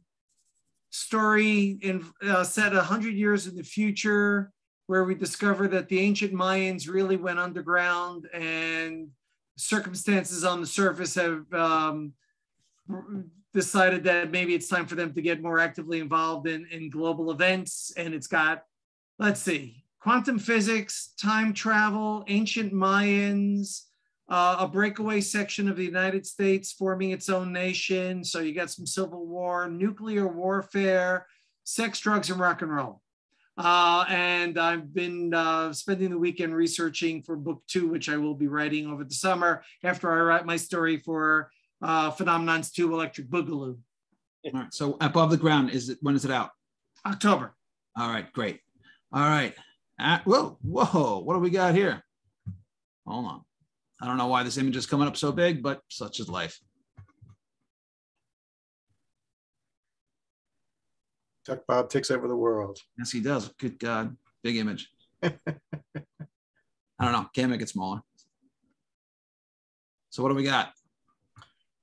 story in uh, set 100 years in the future where we discover that the ancient Mayans really went underground and circumstances on the surface have um, decided that maybe it's time for them to get more actively involved in, in global events. And it's got, let's see, quantum physics, time travel, ancient Mayans, uh, a breakaway section of the United States forming its own nation. So you got some civil war, nuclear warfare, sex, drugs, and rock and roll. Uh, and I've been uh, spending the weekend researching for book two, which I will be writing over the summer after I write my story for uh, Phenomenons 2 Electric Boogaloo. All right. So above the ground is it when is it out? October. All right, great. All right. Uh, whoa, whoa, what do we got here? Hold on. I don't know why this image is coming up so big, but such is life. Duck Bob takes over the world. Yes, he does. Good God. Big image. I don't know. Can't make it smaller. So what do we got?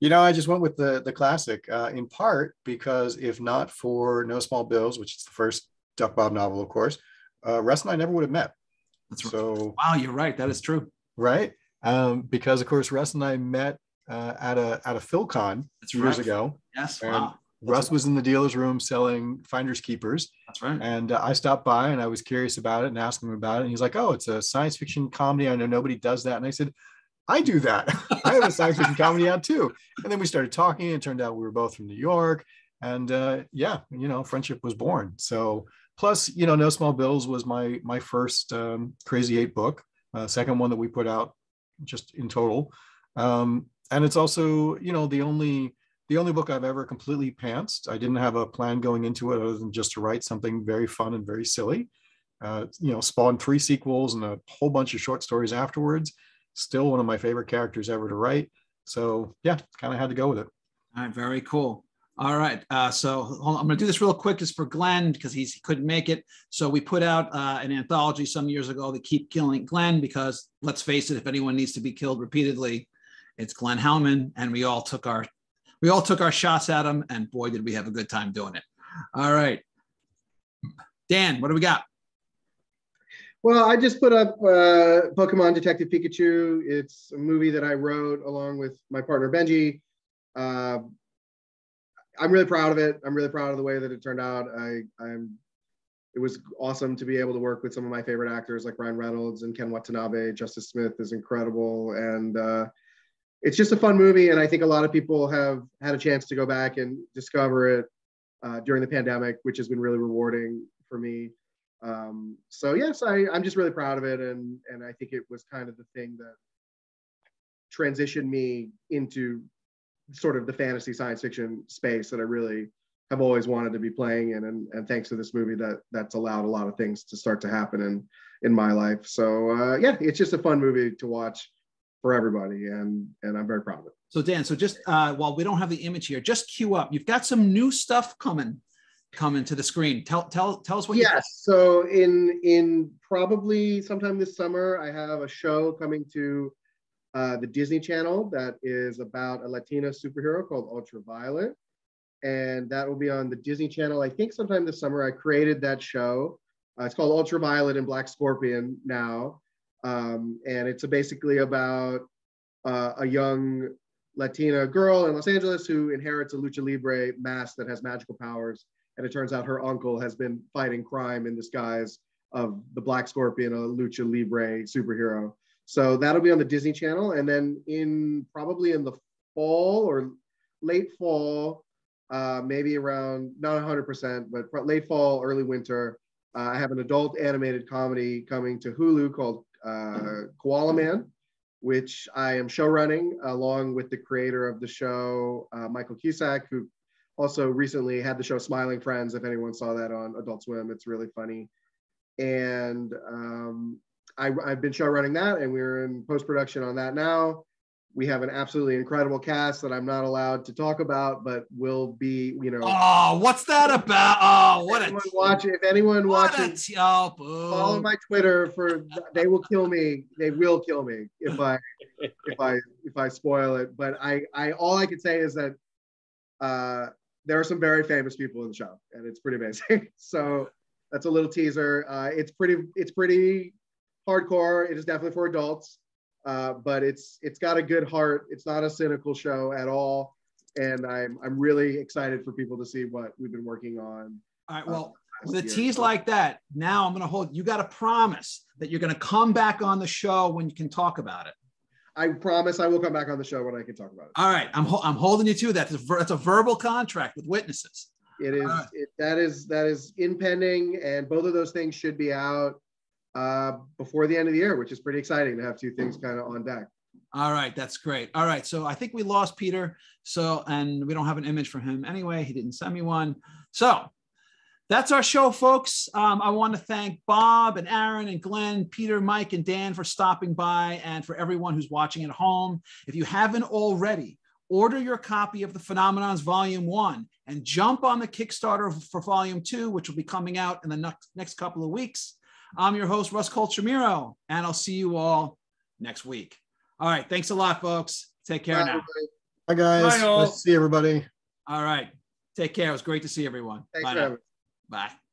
You know, I just went with the the classic, uh, in part because if not for No Small Bills, which is the first Duck Bob novel, of course, uh, Russ and I never would have met. That's so. Wow, you're right. That is true. Right, um, because of course Russ and I met uh, at a at a PhilCon That's years right. ago. Yes. Wow. Russ was in the dealer's room selling finders keepers, That's right. and uh, I stopped by and I was curious about it and asked him about it. And he's like, "Oh, it's a science fiction comedy. I know nobody does that." And I said, "I do that. I have a science fiction comedy out too." And then we started talking. It turned out we were both from New York, and uh, yeah, you know, friendship was born. So plus, you know, No Small Bills was my my first um, Crazy Eight book, uh, second one that we put out just in total, um, and it's also you know the only the only book I've ever completely pantsed. I didn't have a plan going into it other than just to write something very fun and very silly. Uh, you know, spawned three sequels and a whole bunch of short stories afterwards. Still one of my favorite characters ever to write. So yeah, kind of had to go with it. All right, very cool. All right, uh, so on. I'm going to do this real quick just for Glenn because he couldn't make it. So we put out uh, an anthology some years ago that keep killing Glenn because let's face it, if anyone needs to be killed repeatedly, it's Glenn Hauman, and we all took our we all took our shots at him, and boy, did we have a good time doing it. All right, Dan, what do we got? Well, I just put up uh, Pokemon Detective Pikachu. It's a movie that I wrote along with my partner Benji. Uh, I'm really proud of it. I'm really proud of the way that it turned out. I, I'm. It was awesome to be able to work with some of my favorite actors like Ryan Reynolds and Ken Watanabe. Justice Smith is incredible, and uh, it's just a fun movie. And I think a lot of people have had a chance to go back and discover it uh, during the pandemic, which has been really rewarding for me. Um, so yes, I, I'm just really proud of it, and and I think it was kind of the thing that transitioned me into sort of the fantasy science fiction space that I really have always wanted to be playing in. And, and thanks to this movie, that that's allowed a lot of things to start to happen in in my life. So uh, yeah, it's just a fun movie to watch for everybody, and and I'm very proud of it. So Dan, so just uh, while we don't have the image here, just cue up. You've got some new stuff coming coming to the screen. Tell tell tell us what. You Yes. So in in probably sometime this summer, I have a show coming to uh, the Disney Channel that is about a Latina superhero called Ultraviolet, and that will be on the Disney Channel. I think sometime this summer. I created that show. Uh, it's called Ultraviolet and Black Scorpion now, um, and it's basically about uh, a young Latina girl in Los Angeles who inherits a lucha libre mask that has magical powers and it turns out her uncle has been fighting crime in disguise of the Black Scorpion, a lucha libre superhero. So that'll be on the Disney Channel, and then in probably in the fall or late fall, uh, maybe around not 100%, but late fall, early winter. Uh, I have an adult animated comedy coming to Hulu called uh, Koala Man, which I am show running along with the creator of the show, uh, Michael Cusack, who also recently had the show Smiling Friends. If anyone saw that on Adult Swim, it's really funny. And um, I, have been show running that, and we're in post production on that now. We have an absolutely incredible cast that I'm not allowed to talk about, but will be, you know. Oh, what's that about? Oh, what a watch! If anyone watches, oh, follow my Twitter for. They will kill me. They will kill me if I if I if I spoil it. But I I all I can say is that uh, there are some very famous people in the show, and it's pretty amazing. so that's a little teaser. Uh, it's pretty it's pretty hardcore. It is definitely for adults, uh, but it's it's got a good heart. It's not a cynical show at all, and I'm I'm really excited for people to see what we've been working on. All right. Well, uh, with a tease like that, now I'm going to hold. You got to promise that you're going to come back on the show when you can talk about it. I promise I will come back on the show when I can talk about it. All right, I'm ho- I'm holding you to that. It's a, ver- it's a verbal contract with witnesses. It is right. it, that is that is impending, and both of those things should be out uh, before the end of the year, which is pretty exciting to have two things kind of on deck. All right, that's great. All right, so I think we lost Peter. So and we don't have an image for him anyway. He didn't send me one. So that's our show, folks. Um, I want to thank Bob and Aaron and Glenn, Peter, Mike, and Dan for stopping by and for everyone who's watching at home. If you haven't already, order your copy of the Phenomenons Volume 1 and jump on the Kickstarter for Volume 2, which will be coming out in the next, next couple of weeks. I'm your host, Russ Colchamiro, and I'll see you all next week. All right. Thanks a lot, folks. Take care Bye, now. Everybody. Bye, guys. Bye, nice to see everybody. All right. Take care. It was great to see everyone. Thanks Bye. Bye.